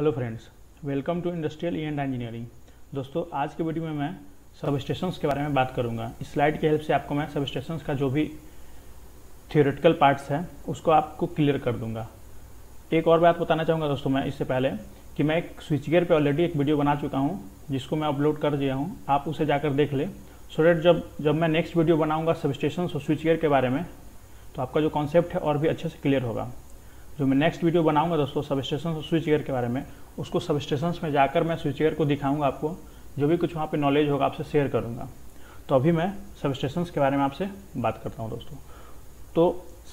Hello friends, welcome to industrial E and engineering दोस्तों, आज के वीडियो में मैं सब स्टेशंस के बारे में बात करूँगा। इस स्लाइड की हेल्प से आपको मैं सब स्टेशंस का जो भी थियोरेटिकल पार्ट्स है, उसको आपको क्लियर कर दूँगा। एक और बात बताना चाहूँगा दोस्तों मैं इससे पहले कि मैं एक स्विच गियर पर ऑलरेडी एक वीडियो बना चुका हूँ, जिसको मैं अपलोड कर दिया हूँ। आप उसे जाकर देख ले। सो डेट जब जब मैं नेक्स्ट वीडियो बनाऊँगा सब स्टेशन और स्विच गियर के बारे में तो आपका जो कॉन्सेप्ट है और भी अच्छे से क्लियर होगा। जो मैं नेक्स्ट वीडियो बनाऊँगा दोस्तों सब स्टेशन और स्विच गियर के बारे में, उसको सब स्टेशन में जाकर मैं स्विच गियर को दिखाऊँगा आपको। जो भी कुछ वहाँ पे नॉलेज होगा, आपसे शेयर करूँगा। तो अभी मैं सब स्टेशन के बारे में आपसे बात करता हूँ दोस्तों। तो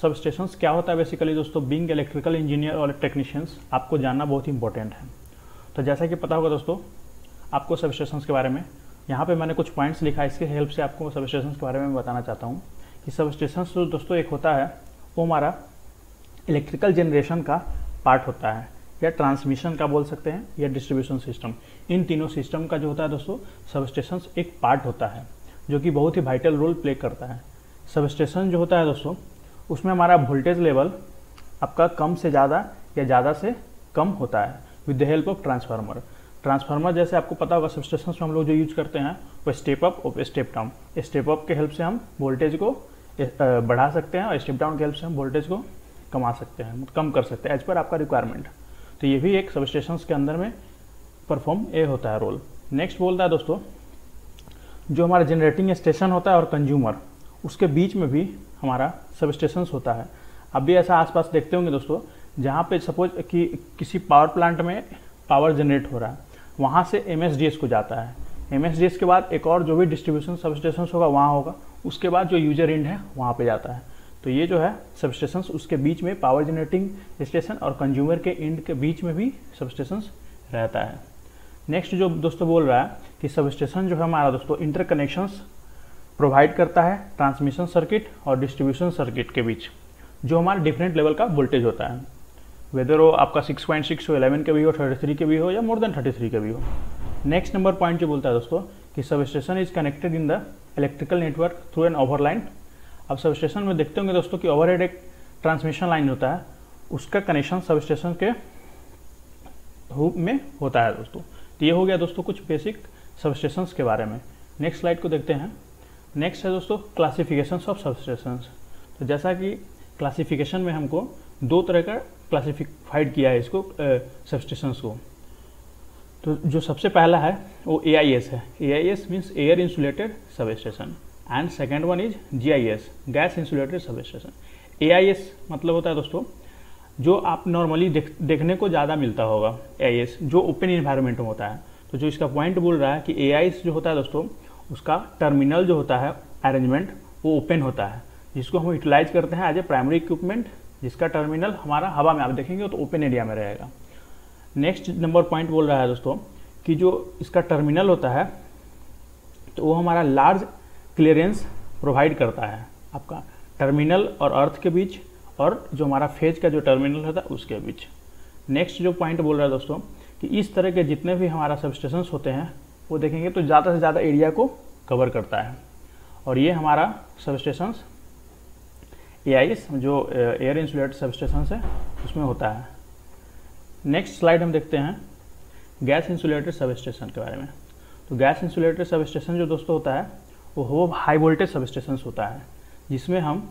सब स्टेशन क्या होता है बेसिकली दोस्तों? बिंग इलेक्ट्रिकल इंजीनियर और टेक्नीशियंस आपको जानना बहुत इंपॉर्टेंट है। तो जैसा कि पता होगा दोस्तों, आपको सब स्टेशन के बारे में, यहाँ पे मैंने कुछ पॉइंट्स लिखा है, इसके हेल्प से आपको सब स्टेशन के बारे में बताना चाहता हूँ। कि सब स्टेशन दोस्तों, एक होता है, वो हमारा इलेक्ट्रिकल जनरेशन का पार्ट होता है, या ट्रांसमिशन का बोल सकते हैं, या डिस्ट्रीब्यूशन सिस्टम इन तीनों सिस्टम का जो होता है दोस्तों सब स्टेशन एक पार्ट होता है, जो कि बहुत ही वाइटल रोल प्ले करता है। सब स्टेशन जो होता है दोस्तों, उसमें हमारा वोल्टेज लेवल आपका कम से ज़्यादा या ज़्यादा से कम होता है with the help of transformer transformer जैसे आपको पता होगा सब स्टेशन में हम लोग जो यूज़ करते हैं, वो स्टेप अप और स्टेप डाउन स्टेप अप के हेल्प से हम वोल्टेज को बढ़ा सकते हैं और स्टेप डाउन के हेल्प से हम वोल्टेज को कमा सकते हैं, कम कर सकते हैं एज पर आपका रिक्वायरमेंट तो ये भी एक सब स्टेशन के अंदर में परफॉर्म ए होता है रोल नेक्स्ट बोलता है दोस्तों, जो हमारा जनरेटिंग स्टेशन होता है और कंज्यूमर उसके बीच में भी हमारा सब स्टेशन होता है। अब भी ऐसा आसपास देखते होंगे दोस्तों, जहाँ पे सपोज़ कि किसी पावर प्लांट में पावर जनरेट हो रहा है, वहाँ से एमएसडीएस को जाता है। एमएसडीएस के बाद एक और जो भी डिस्ट्रीब्यूशन सब स्टेशन होगा, वहाँ होगा, उसके बाद जो यूज़र इंड है, वहाँ पर जाता है। तो ये जो है सब उसके बीच में पावर जनरेटिंग स्टेशन और कंज्यूमर के इंड के बीच में भी सब रहता है। नेक्स्ट जो दोस्तों बोल रहा है कि सब स्टेशन जो है हमारा दोस्तों इंटरकनेक्शंस प्रोवाइड करता है ट्रांसमिशन सर्किट और डिस्ट्रीब्यूशन सर्किट के बीच, जो हमारा डिफरेंट लेवल का वोल्टेज होता है। वेदर वो आपका 6.6 हो 11 के भी हो 33 के भी हो या मोर देन 33 के भी हो। नेक्स्ट नंबर पॉइंट जो बोलता है दोस्तों कि sub station is connected in the electrical network through an overline अब सब स्टेशन में देखते होंगे दोस्तों कि ओवरहेड एक ट्रांसमिशन लाइन होता है, उसका कनेक्शन सब स्टेशन के रूप में होता है दोस्तों। तो ये हो गया दोस्तों कुछ बेसिक सब स्टेशन के बारे में। नेक्स्ट स्लाइड को देखते हैं। नेक्स्ट है दोस्तों क्लासिफिकेशन ऑफ़ सब स्टेशन तो जैसा कि क्लासिफिकेशन में हमको दो तरह का क्लासिफाइड किया है इसको सब स्टेशन को। तो जो सबसे पहला है, वो ए आई एस है। A I S means air insulated sub station and second one is G I S gas insulated sub station A I S मतलब होता है दोस्तों, जो आप नॉर्मली देख, देखने को ज़्यादा मिलता होगा एस जो ओपन इन्वायरमेंट में होता है। तो जो इसका पॉइंट बोल रहा है कि एस जो होता है दोस्तों, उसका टर्मिनल जो होता है अरेंजमेंट वो ओपन होता है। जिसको हम यूटिलाइज करते हैं एज ए प्राइमरी इक्विपमेंट जिसका टर्मिनल हमारा हवा में, आप देखेंगे तो ओपन एरिया में रहेगा। नेक्स्ट नंबर पॉइंट बोल रहा है दोस्तों कि जो इसका टर्मिनल होता है तो वो हमारा लार्ज क्लियरेंस प्रोवाइड करता है आपका टर्मिनल और अर्थ के बीच और जो हमारा फ़ेज़ का जो टर्मिनल होता है उसके बीच। नेक्स्ट जो पॉइंट बोल रहा है दोस्तों, कि इस तरह के जितने भी हमारा सब होते हैं, वो देखेंगे तो ज़्यादा से ज़्यादा एरिया को कवर करता है। और ये हमारा सब स्टेशन ए जो एयर इंसुलेटेड सब स्टेशन है, उसमें होता है। नेक्स्ट स्लाइड हम देखते हैं गैस इंसुलेटेड सब स्टेशन के बारे में। तो गैस इंसुलेटेड सब स्टेशन जो दोस्तों होता है वो हो हाई वोल्टेज सब होता है, जिसमें हम,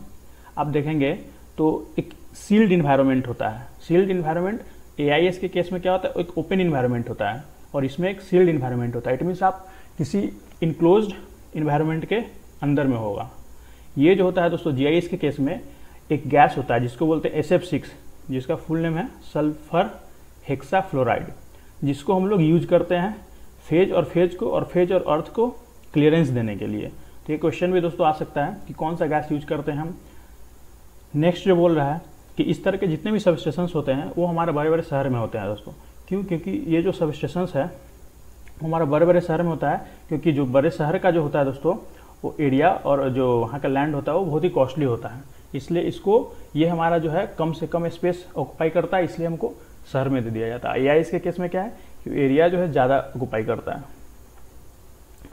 आप देखेंगे तो एक सील्ड इन्वायरमेंट होता है। सील्ड इन्वायरमेंट ए के केस में क्या होता है? एक ओपन इन्वायरमेंट होता है और इसमें एक सील्ड इन्वायरमेंट होता है। इट मीन्स आप किसी इनक्लोज इन्वायरमेंट के अंदर में होगा। ये जो होता है दोस्तों जीआईएस के केस में एक गैस होता है, जिसको बोलते हैं एस जिसका फुल नेम है सल्फ़र हेक्सा फ्लोराइड जिसको हम लोग यूज़ करते हैं फ़ेज़ और फ़ेज़ को और फ़ेज़ और अर्थ को क्लियरेंस देने के लिए। तो ये क्वेश्चन भी दोस्तों आ सकता है कि कौन सा गैस यूज़ करते हैं हम। नेक्स्ट जो बोल रहा है कि इस तरह के जितने भी सब स्टेशन होते हैं, वो हमारे बड़े बड़े शहर में होते हैं दोस्तों। क्यों? क्योंकि ये जो सब स्टेशन है हमारा बड़े बड़े शहर में होता है, क्योंकि जो बड़े शहर का जो होता है दोस्तों, वो एरिया और जो वहाँ का लैंड होता है, वो बहुत ही कॉस्टली होता है। इसलिए इसको, ये हमारा जो है, कम से कम स्पेस ऑक्यूपाई करता है, इसलिए हमको शहर में दे दिया जाता है। ए के केस में क्या है? कि एरिया जो है, ज़्यादा ऑक्यूपाई करता है।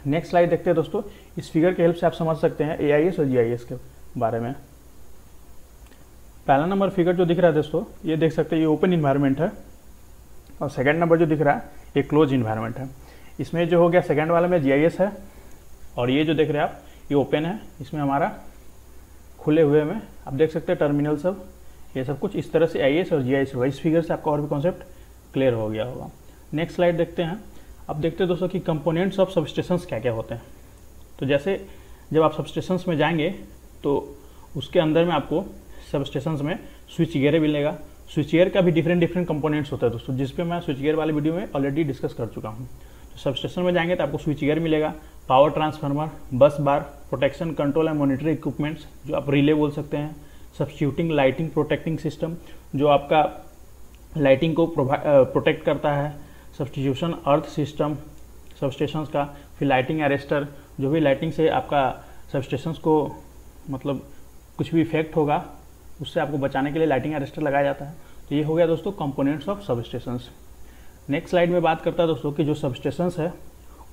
नेक्स्ट स्लाइड देखते हैं दोस्तों। इस फिगर के हेल्प से आप समझ सकते हैं एआईएस और जीआईएस के बारे में। पहला नंबर फिगर जो दिख रहा है दोस्तों, ये देख सकते हैं, ये ओपन इन्वायरमेंट है। और सेकेंड नंबर जो दिख रहा है, ये क्लोज इन्वायरमेंट है। इसमें जो हो गया सेकेंड वाले में जीआईएस है। और ये जो देख रहे हैं आप, ये ओपन है। इसमें हमारा खुले हुए में, आप देख सकते हैं टर्मिनल सब। ये सब कुछ इस तरह से आई और जी आई इस फिगर से आपका और भी कॉन्सेप्ट क्लियर हो गया होगा। नेक्स्ट स्लाइड देखते हैं। अब देखते हैं दोस्तों कि कंपोनेंट्स ऑफ़ सबस्टेशंस क्या क्या होते हैं। तो जैसे जब आप सबस्टेशंस में जाएँगे तो उसके अंदर में आपको सबस्टेशंस में स्विच गियर मिलेगा। स्विच गियर का भी डिफरेंट डिफरेंट कंपोनेंट्स होता है दोस्तों, जिस पे मैं स्विच गेयर वाले वीडियो में ऑलरेडी डिस्कस कर चुका हूँ। तो सबस्टेशन में जाएँगे तो आपको स्विच गियर मिलेगा power transformer bus bar protection control and monitory equipments जो आप रिले बोल सकते हैं सब्सिट्यूटिंग लाइटिंग प्रोटेक्टिंग सिस्टम जो आपका लाइटिंग को प्रोटेक्ट करता है। सब्सटीट्यूशन अर्थ सिस्टम सबस्टेशंस का, फिर लाइटिंग अरेस्टर जो भी लाइटिंग से आपका सबस्टेशंस को मतलब कुछ भी इफ़ेक्ट होगा, उससे आपको बचाने के लिए लाइटिंग अरेस्टर लगाया जाता है। तो ये हो गया दोस्तों components of substations next slide में बात करता है दोस्तों कि जो सबस्टेशंस है,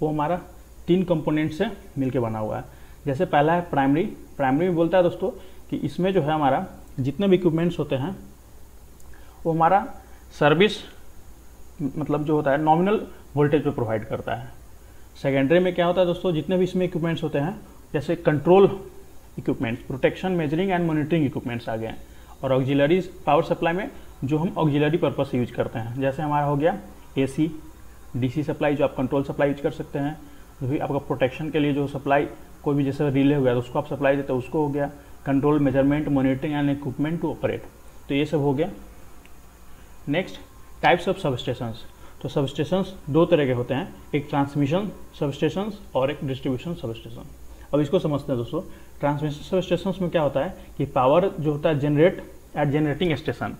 वो हमारा तीन कंपोनेंट से मिलके बना हुआ है। जैसे पहला है प्राइमरी प्राइमरी में बोलता है दोस्तों कि इसमें जो है हमारा जितने भी इक्विपमेंट्स होते हैं, वो हमारा सर्विस मतलब जो होता है नॉमिनल वोल्टेज पे प्रोवाइड करता है। सेकेंडरी में क्या होता है दोस्तों, जितने भी इसमें इक्विपमेंट्स होते हैं, जैसे control equipments protection measuring and monitoring equipments आ गए हैं। और ऑक्जिलरी पावर सप्लाई में जो हम ऑक्जिलरी पर्पज से यूज़ करते हैं। जैसे हमारा हो गया ए सी डी सी सप्लाई जो आप कंट्रोल सप्लाई यूज़ कर सकते हैं। जो भी आपका प्रोटेक्शन के लिए जो सप्लाई कोई भी जैसे रिले हो गया तो उसको आप सप्लाई देते हैं, उसको हो गया control measurement monitoring and equipment to operate तो ये सब हो गया। Next types of sub substations तो सब सबस्टेशंस दो तरह के होते हैं, एक ट्रांसमिशन सब सबस्टेशंस और एक डिस्ट्रीब्यूशन सबस्टेशन अब इसको समझते हैं दोस्तों। ट्रांसमिशन सबस्टेशंस में क्या होता है कि पावर जो होता है जनरेट एट जनरेटिंग स्टेशन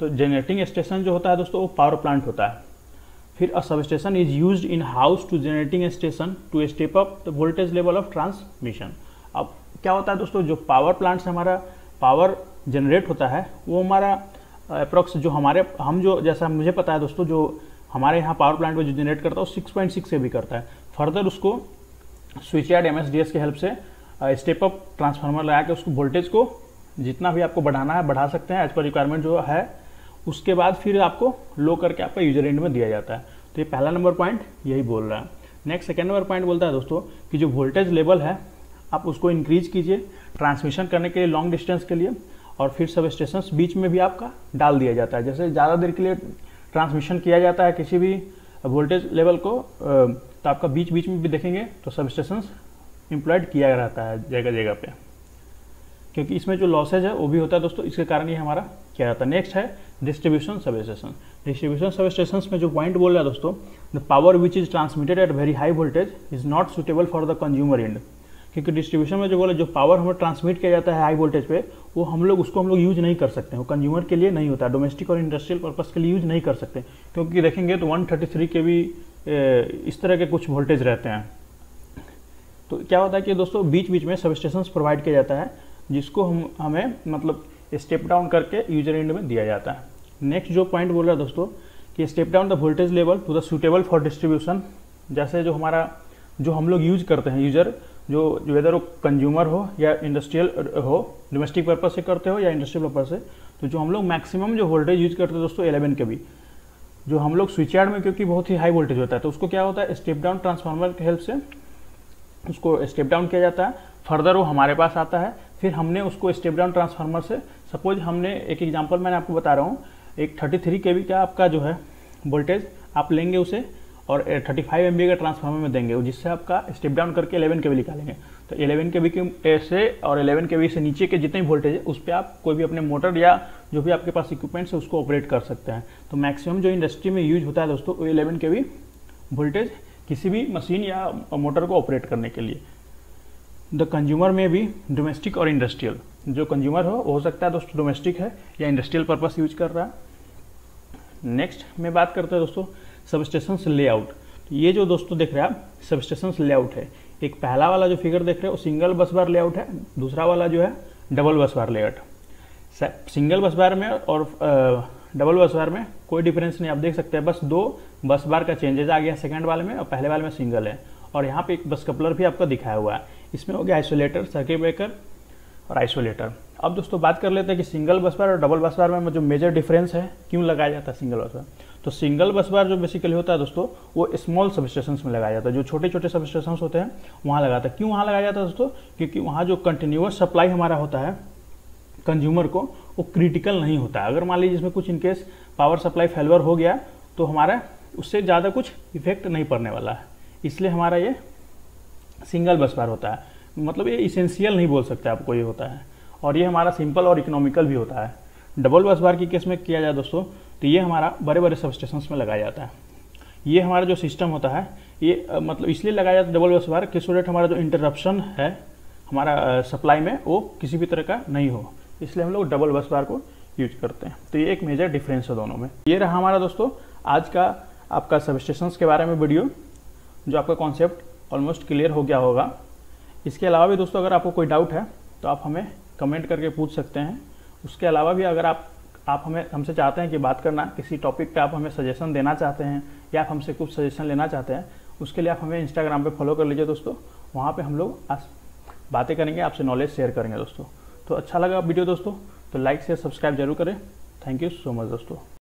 तो जनरेटिंग स्टेशन जो होता है दोस्तों, वो पावर प्लांट होता है। फिर a substation is use in house to generating station to step up the voltage level of transmission अब क्या होता है दोस्तों, जो पावर प्लांट से हमारा पावर जनरेट होता है, वो हमारा अप्रोक्स जो हमारे, हम जो, जैसा मुझे पता है दोस्तों, जो हमारे यहाँ पावर प्लांट में जो जनरेट करता है, वो सिक्स पॉइंट सिक्स से भी करता है। फर्दर उसको स्विच यार्ड एम के हेल्प से स्टेप अप ट्रांसफार्मर लगा के उसको वोल्टेज को जितना भी आपको बढ़ाना है, बढ़ा सकते हैं एज पर रिक्वायरमेंट जो है, उसके बाद फिर आपको लो करके आपका यूज़र एंड में दिया जाता है। तो ये पहला नंबर पॉइंट यही बोल रहा है। नेक्स्ट सेकेंड नंबर पॉइंट बोलता है दोस्तों कि जो वोल्टेज लेवल है, आप उसको इंक्रीज कीजिए ट्रांसमिशन करने के लिए लॉन्ग डिस्टेंस के लिए। और फिर सब स्टेशन बीच में भी आपका डाल दिया जाता है। जैसे ज़्यादा देर के लिए ट्रांसमिशन किया जाता है किसी भी वोल्टेज लेवल को तो आपका बीच बीच में भी देखेंगे तो सब स्टेशन इम्प्लॉयड किया रहता है जगह जगह पे। क्योंकि इसमें जो लॉसेज है, वो भी होता है दोस्तों, इसके कारण ये हमारा क्या रहता है। नेक्स्ट है distribution sub station distribution sub station में जो पॉइंट बोल रहा है दोस्तों the power which is transmitted at very high voltage is not suitable for the consumer and क्योंकि डिस्ट्रीब्यूशन में जो बोला, जो पावर हमें ट्रांसमिट किया जाता है हाई वोल्टेज पे, वो हम लोग, उसको हम लोग यूज़ नहीं कर सकते वो कंज्यूमर के लिए नहीं होता डोमेस्टिक और इंडस्ट्रियल पर्पज़ के लिए यूज़ नहीं कर सकते। क्योंकि देखेंगे तो 133 के भी इस तरह के कुछ वोल्टेज रहते हैं। तो क्या होता है कि दोस्तों बीच बीच में सब स्टेशन प्रोवाइड किया जाता है, जिसको हम, हमें मतलब स्टेप डाउन करके यूज़र एंड में दिया जाता है। नेक्स्ट जो पॉइंट बोल रहा है दोस्तों, कि step down the voltage level to the suitable for distribution जैसे जो हमारा, जो हम लोग यूज़ करते हैं यूज़र जो वेदर वो कंज्यूमर हो या इंडस्ट्रियल हो डोमेस्टिक पर्पज से करते हो या इंडस्ट्रियल पर्पज से तो जो हम लोग मैक्सिमम जो वोल्टेज यूज़ करते हैं दोस्तों एलेवन के भी, जो हम लोग स्विच यार्ड में क्योंकि बहुत ही हाई वोल्टेज होता है तो उसको क्या होता है स्टेप डाउन ट्रांसफार्मर के हेल्प से उसको स्टेप डाउन किया जाता है फर्दर वो हमारे पास आता है, फिर हमने उसको स्टेप डाउन ट्रांसफार्मर से सपोज़ हमने, एक एग्जांपल मैंने आपको बता रहा हूँ, एक थर्टी थ्री के का आपका जो है वोल्टेज आप लेंगे उसे और 35 फाइव एम का ट्रांसफार्मर में देंगे, जिससे आपका स्टेप डाउन करके 11 के निकालेंगे। तो 11 के के से और 11 के से नीचे के जितने वोल्टेज है, उस पर आप कोई भी अपने मोटर या जो भी आपके पास इक्विपमेंट्स है, उसको ऑपरेट कर सकते हैं। तो मैक्सिमम जो इंडस्ट्री में यूज़ होता है दोस्तों, वो इलेवन के वोल्टेज किसी भी मशीन या मोटर को ऑपरेट करने के लिए। द कंज्यूमर में भी डोमेस्टिक और इंडस्ट्रियल जो कंज्यूमर हो हो सकता है दोस्तों डोमेस्टिक है या इंडस्ट्रियल पर्पज यूज़ कर रहा है। नेक्स्ट में बात करते हैं दोस्तों सब स्टेशन लेआउट तो ये जो दोस्तों देख रहे हैं आप सब स्टेशन लेआउट है। एक पहला वाला जो फिगर देख रहे हो सिंगल बस बार लेआउट है। दूसरा वाला जो है डबल बस बार लेआउट सिंगल बस बार में और डबल बस बार में कोई डिफरेंस नहीं। आप देख सकते हैं, बस दो बस बार का चेंजेस आ गया सेकंड वाले में और पहले वाले में सिंगल है। और यहाँ पे एक बस कपलर भी आपका दिखाया हुआ है। इसमें हो गया आइसोलेटर सर्किट ब्रेकर और आइसोलेटर अब दोस्तों बात कर लेते हैं कि सिंगल बस बार और डबल बस बार में जो मेजर डिफरेंस है, क्यों लगाया जाता है सिंगल बस बार तो सिंगल बस बार जो बेसिकली होता है दोस्तों, वो स्मॉल सब स्टेशन में लगाया जाता है। जो छोटे छोटे सब स्टेशन होते हैं, वहाँ लगाता है। क्यों वहाँ लगाया जाता है दोस्तों? क्योंकि वहाँ जो कंटिन्यूस सप्लाई हमारा होता है कंज्यूमर को, वो क्रिटिकल नहीं होता है। अगर मान लीजिए इसमें कुछ इनकेस पावर सप्लाई फेलवर हो गया तो हमारा उससे ज़्यादा कुछ इफ़ेक्ट नहीं पड़ने वाला है। इसलिए हमारा ये सिंगल बस बार होता है। मतलब ये इसेंशियल नहीं बोल सकते आपको ये होता है। और ये हमारा सिंपल और इकोनॉमिकल भी होता है। डबल बस बार की केस में किया जाए दोस्तों तो ये हमारा बड़े बड़े सब में लगाया जाता है। ये हमारा जो सिस्टम होता है, ये मतलब इसलिए लगाया जाता है डबल बस बार कि सो हमारा जो इंटरप्शन है, हमारा सप्लाई में, वो किसी भी तरह का नहीं हो। इसलिए हम लोग डबल बस बार को यूज़ करते हैं। तो ये एक मेजर डिफरेंस है दोनों में। ये रहा हमारा दोस्तों, आज का आपका सब के बारे में वीडियो जो आपका कॉन्सेप्ट ऑलमोस्ट क्लियर हो गया होगा। इसके अलावा भी दोस्तों, अगर आपको कोई डाउट है तो आप हमें कमेंट करके पूछ सकते हैं। उसके अलावा भी अगर आप आप हमें, हमसे चाहते हैं कि बात करना, किसी टॉपिक पे आप हमें सजेशन देना चाहते हैं या आप हमसे कुछ सजेशन लेना चाहते हैं, उसके लिए आप हमें इंस्टाग्राम पे फॉलो कर लीजिए दोस्तों। वहाँ पे हम लोग बातें करेंगे, आपसे नॉलेज शेयर करेंगे दोस्तों। तो अच्छा लगा वीडियो दोस्तों तो लाइक शेयर सब्सक्राइब ज़रूर करें। थैंक यू सो मच दोस्तों।